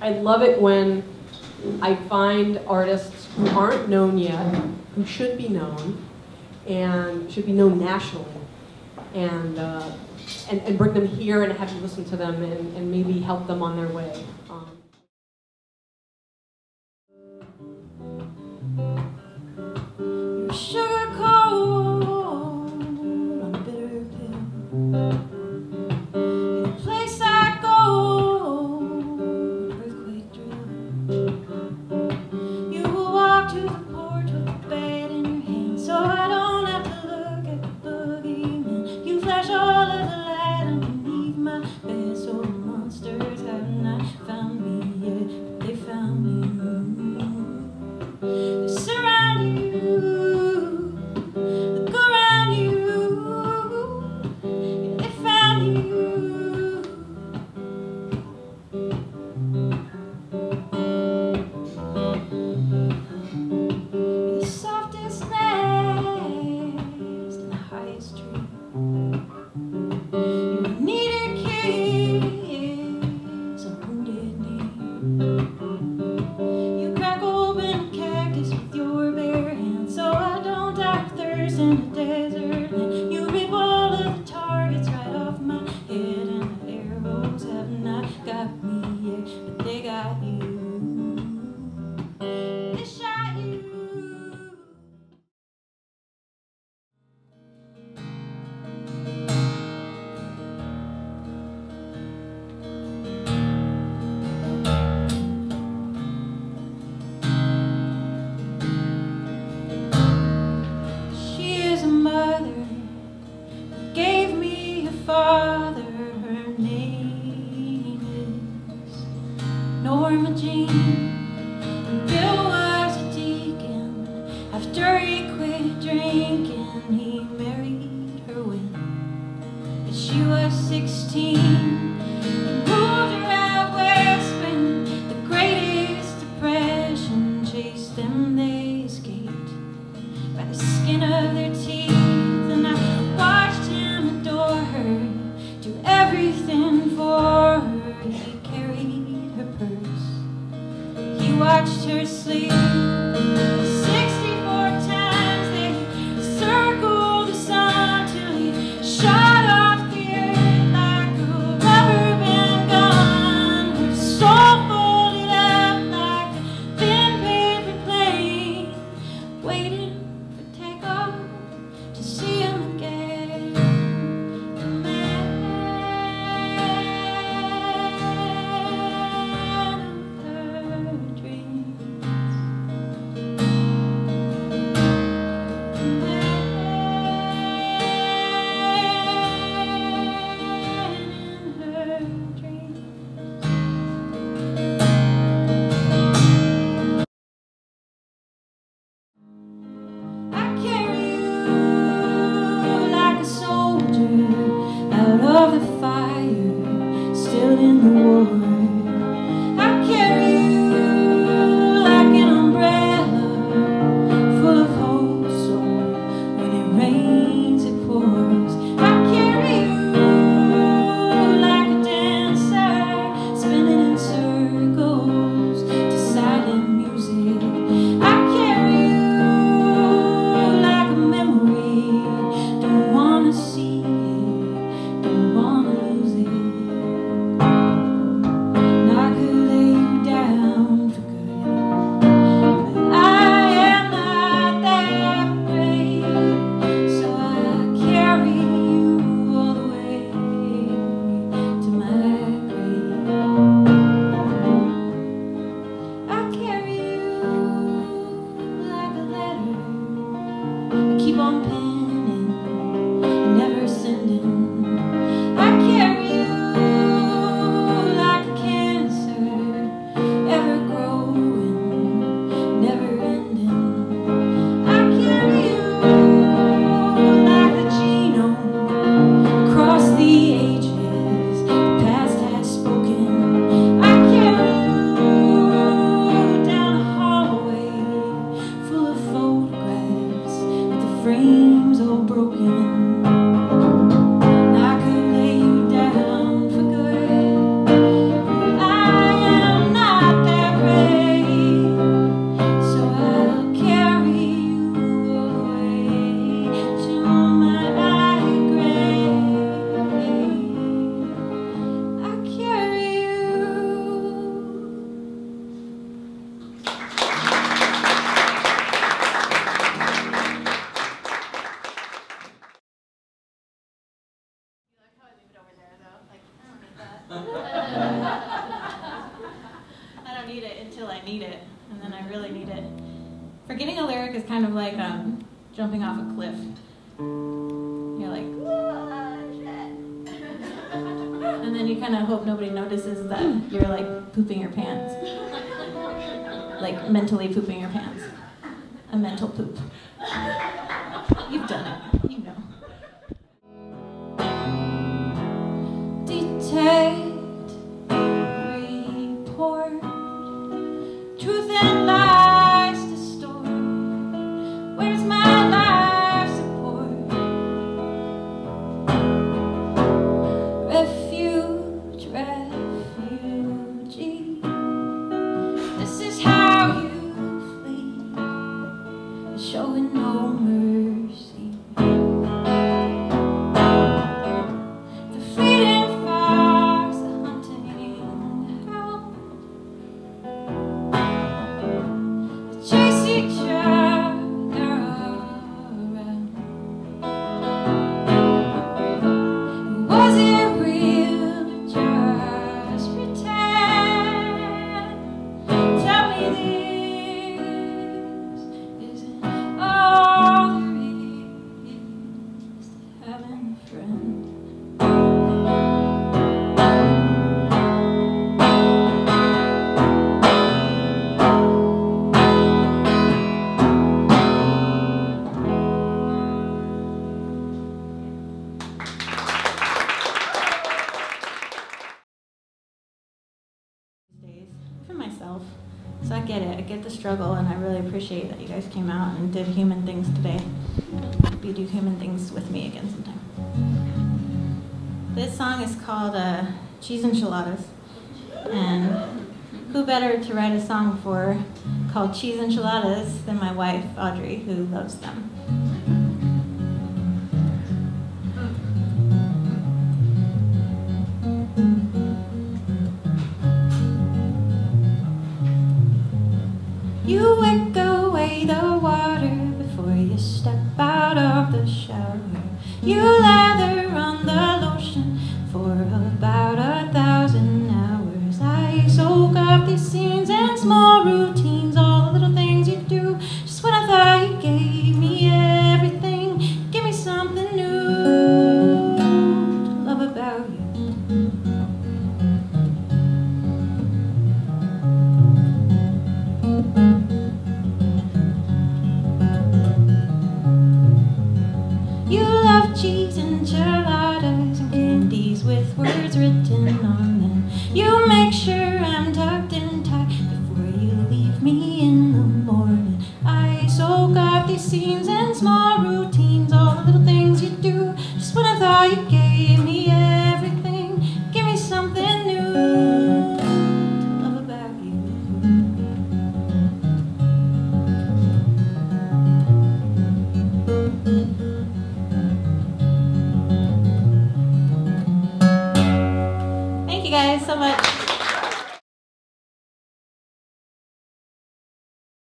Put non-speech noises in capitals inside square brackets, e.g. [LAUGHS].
I love it when I find artists who aren't known yet, who should be known, and should be known nationally, and, uh, and, and, bring them here and have you listen to them and, and maybe help them on their way. Um. Thank [LAUGHS] you. In the day. her name is Norma Jean. And Bill was a deacon. After he quit drinking, he married her when she was 16. watched her sleep. 들어오세요. Forgetting a lyric is kind of like um, jumping off a cliff. You're like, [LAUGHS] and then you kind of hope nobody notices that you're like pooping your pants, like mentally pooping your pants, a mental poop. You've done it, you know. Detect, struggle, and I really appreciate that you guys came out and did human things today. Hope you do human things with me again sometime. This song is called uh, Cheese Enchiladas. And who better to write a song for called Cheese Enchiladas than my wife, Audrey, who loves them.